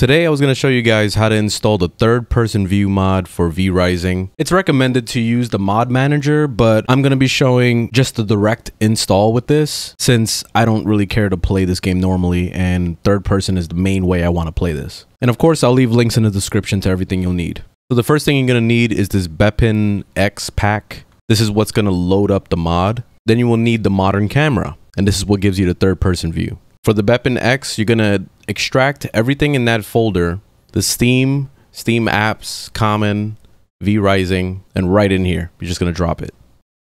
Today I was going to show you guys how to install the third person view mod for V-Rising. It's recommended to use the mod manager, but I'm going to be showing just the direct install with this since I don't really care to play this game normally and third person is the main way I want to play this. And of course I'll leave links in the description to everything you'll need. So the first thing you're going to need is this Bepin X pack. This is what's going to load up the mod. Then you will need the modern camera and this is what gives you the third person view. For the BepInEx, you're going to extract everything in that folder, the Steam, Steam apps, Common, V-Rising, and right in here. You're just going to drop it.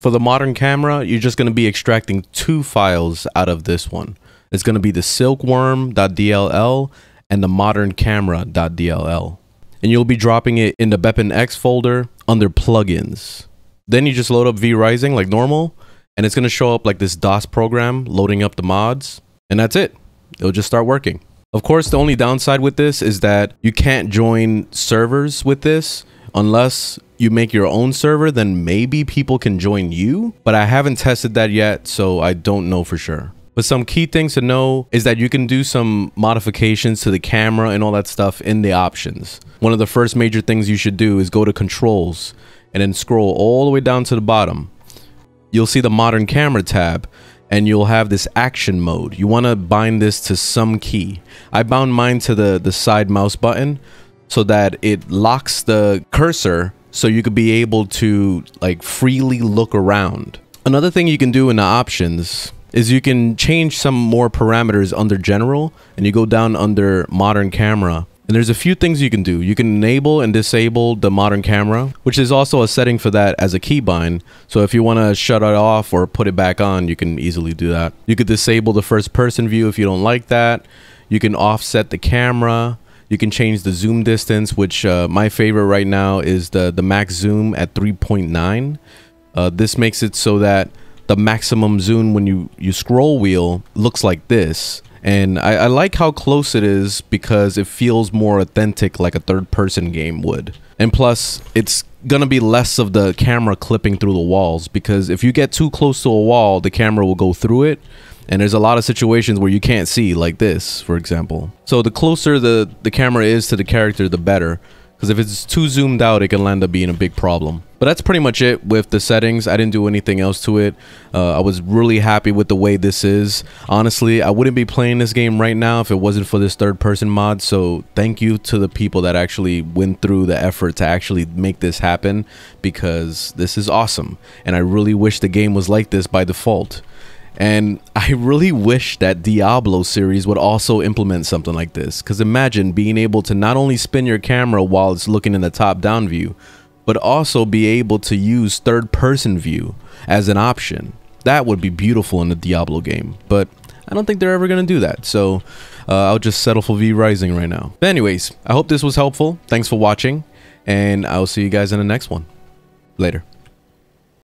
For the modern camera, you're just going to be extracting two files out of this one. It's going to be the silkworm.dll and the moderncamera.dll. And you'll be dropping it in the BepInEx folder under plugins. Then you just load up V-Rising like normal, and it's going to show up like this DOS program loading up the mods. And that's it. It'll just start working. Of course, the only downside with this is that you can't join servers with this unless you make your own server, then maybe people can join you. But I haven't tested that yet, so I don't know for sure. But some key things to know is that you can do some modifications to the camera and all that stuff in the options. One of the first major things you should do is go to controls and then scroll all the way down to the bottom. You'll see the modern camera tab and you'll have this action mode. You want to bind this to some key. I bound mine to the, the side mouse button so that it locks the cursor so you could be able to like freely look around. Another thing you can do in the options is you can change some more parameters under general and you go down under modern camera and there's a few things you can do. You can enable and disable the modern camera, which is also a setting for that as a keybind. So if you want to shut it off or put it back on, you can easily do that. You could disable the first person view if you don't like that. You can offset the camera. You can change the zoom distance, which uh, my favorite right now is the, the max zoom at 3.9. Uh, this makes it so that the maximum zoom when you, you scroll wheel looks like this and I, I, like how close it is because it feels more authentic like a third person game would. And plus it's gonna be less of the camera clipping through the walls because if you get too close to a wall the camera will go through it. And there's a lot of situations where you can't see like this for example. So the closer the the camera is to the character the better because if it's too zoomed out, it can end up being a big problem. But that's pretty much it with the settings. I didn't do anything else to it. Uh, I was really happy with the way this is. Honestly, I wouldn't be playing this game right now if it wasn't for this third person mod. So thank you to the people that actually went through the effort to actually make this happen because this is awesome. And I really wish the game was like this by default. And I really wish that Diablo series would also implement something like this. Because imagine being able to not only spin your camera while it's looking in the top down view, but also be able to use third person view as an option. That would be beautiful in the Diablo game. But I don't think they're ever going to do that. So uh, I'll just settle for V Rising right now. But anyways, I hope this was helpful. Thanks for watching. And I'll see you guys in the next one. Later.